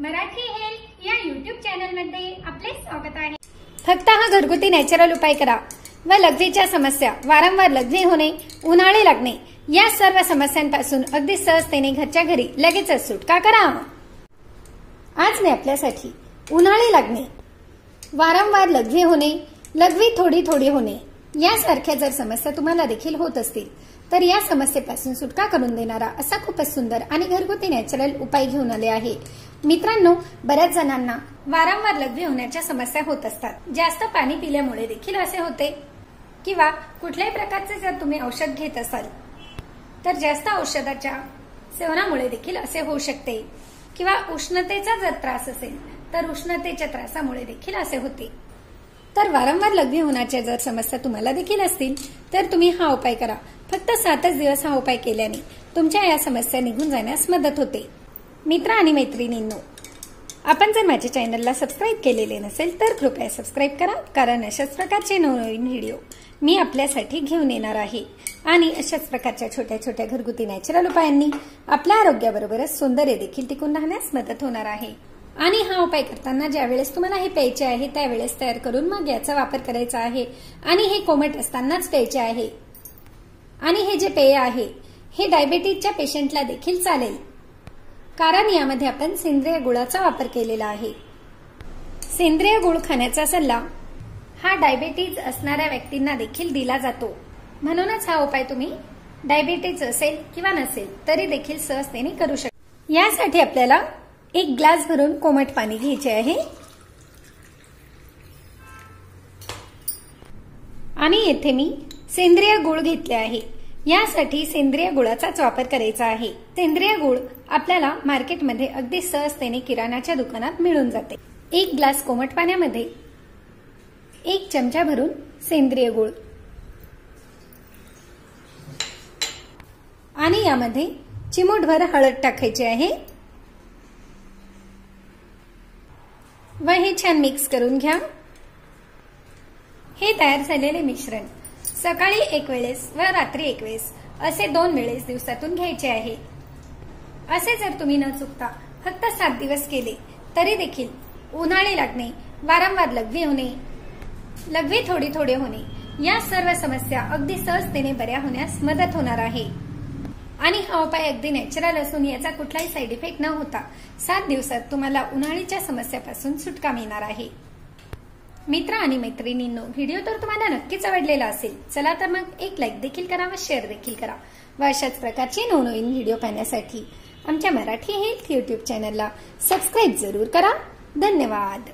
Marathi health या YouTube चॅनलमध्ये आपले स्वागत आहे. फक्त हा घरगुती नॅचरल उपाय करा. व लघवीच्या समस्या वारंवार लघवी होणे उन्हाळे लागणे या सर्व समस्यांपासून अगदी सहजतेने घरच्या घरी लगेचच सुटका करा? आज मी आपल्यासाठी उन्हाळे लागणे वारंवार लघवी होणे लघवी थोडी थोडी होणे यासारख्या जर समस्या तुम्हाला देखील होत असतील तर या समस्येपासून सुटका करून देणारा असा खूपच सुंदर आणि घरगुती नॅचरल उपाय घेऊन आले आहे. मित्रांनो बऱ्याच जणांना वारंवार लघवी होण्याच्या समस्या होत असतात. जास्त पाणी पिल्यामुळे देखील असे होते. किंवा कुठल्याही प्रकारचे जर तुम्ही औषध घेत असाल तर जास्त औषधाच्या सेवनामुळे देखील असे होऊ शकते. किंवा उष्णतेचा जर त्रास असेल तर उष्णतेच्या त्रासामुळे देखील असे होते. तर वारंवार लघवी होण्याच्या जर समस्या तुम्हाला देखील असतील तर तुम्ही हा उपाय करा. फक्त सातच दिवस हा उपाय केल्याने तुमच्या या समस्या निघून जाण्यास मदत होते. मित्र आणि मैत्रिणींनो आपण जर माझ्या चॅनलला सबस्क्राईब केलेले नसेल तर कृपया सबस्क्राईब करा कारण अशाच प्रकारचे नवनवीन व्हिडिओ मी आपल्यासाठी घेऊन येणार आहे. आणि अशाच प्रकारच्या छोट्या छोट्या घरगुती नॅचरल उपायांनी आपल्या आरोग्याबरोबरच सौंदर्य देखील टिकून राहण्यास मदत होणार आहे. आणि हा उपाय करताना ज्या वेळेस तुम्हाला हे प्यायचे आहे त्यावेळेस तयार करून मग याचा वापर करायचा आहे. आणि हे कोमट असतानाच प्यायचे आहे. आणि हे जे पेय आहे हे डायबेटीजच्या पेशंटला देखील चालेल. कारण यामध्ये आपण सेंद्रिय गुळाचा वापर केलेला आहे. सेंद्रिय गुळ खाण्याचा सल्ला हा डायबेटीज असणाऱ्या व्यक्तींना देखील दिला जातो. म्हणूनच हा उपाय तुम्ही डायबेटीज असेल किंवा नसेल तरी देखील सहजतेने करू शकता. यासाठी आपल्याला एक ग्लास भरून कोमट पाणी घ्यायचे आहे. आणि येथे मी सेंद्रिय गुळ घेतले आहे. यासाठी सेंद्रिय गुळाचाच वापर करायचा आहे. सेंद्रिय गुळ आपल्याला मार्केटमध्ये अगदी सहजतेने किराणाच्या दुकानात मिळून जाते. एक ग्लास कोमट पाण्यामध्ये एक चमचा भरून सेंद्रिय गुळ. आणि यामध्ये चिमूटभर हळद टाकायची आहे. व हे छान मिक्स करून घ्या. हे तयार झालेले मिश्रण सकाळी एक वेळेस व रात्री एक वेळेस असे दोन वेळेस दिवसातून घ्यायचे आहे. असे जर तुम्ही न चुकता फक्त सात दिवस केले तरी देखील उन्हाळे लागणे वारंवार लघवी होणे लघवी थोडी थोडे होणे या सर्व समस्या अगदी सहजतेने बऱ्या होण्यास मदत होणार आहे. आणि हा उपाय अगदी नॅचरल असून याचा कुठलाही साईड इफेक्ट न होता सात दिवसात तुम्हाला उन्हाळीच्या समस्यापासून सुटका मिळणार आहे. मित्र आणि मैत्रिणींनो व्हिडिओ तर तुम्हाला नक्कीच आवडलेला असेल. चला तर मग एक लाईक देखील करा व शेअर देखील करा. व अशाच प्रकारचे नवनवीन व्हिडिओ पाहण्यासाठी आमच्या मराठी हेल्थ युट्यूब चॅनलला सबस्क्राईब जरूर करा. धन्यवाद.